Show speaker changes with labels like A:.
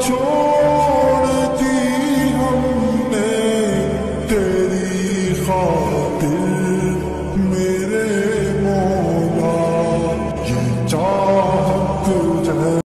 A: چھوڑتی ہم تیری خاطر